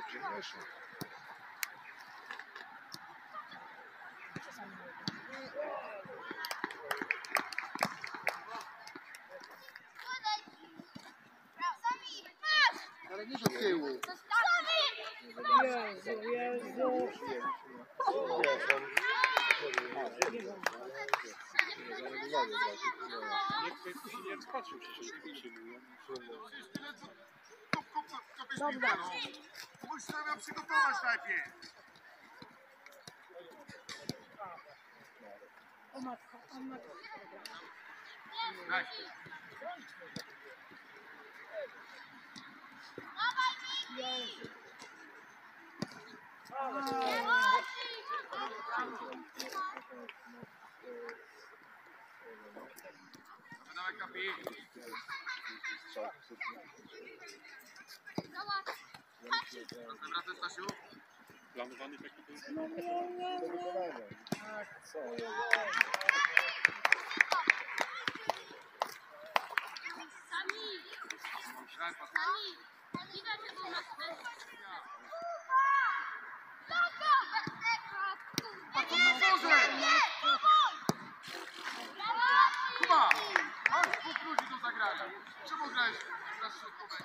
Dobrze weszło. Ale nie do tyłu. Jezu, Jezu. Dobra. Musisz sobie przygotować najpierw. O matko, o matko. Daj. Jezu. Dawaj kapi. Wracaj Stasiu. Planowany taki był. No nie, nie, nie. Co? Daj pas. Kuba! Chodź dwóch ludzi do zagrania. Czemu grałeś teraz szybko tak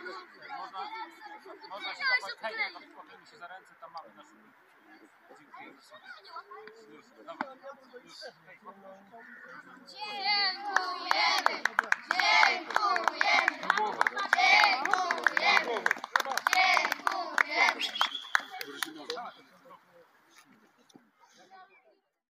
góry. Można się zapać, hej, ja tam potem się za ręce tam mamy na szybie. Dziękuję. Już, dawaj. Już, hej?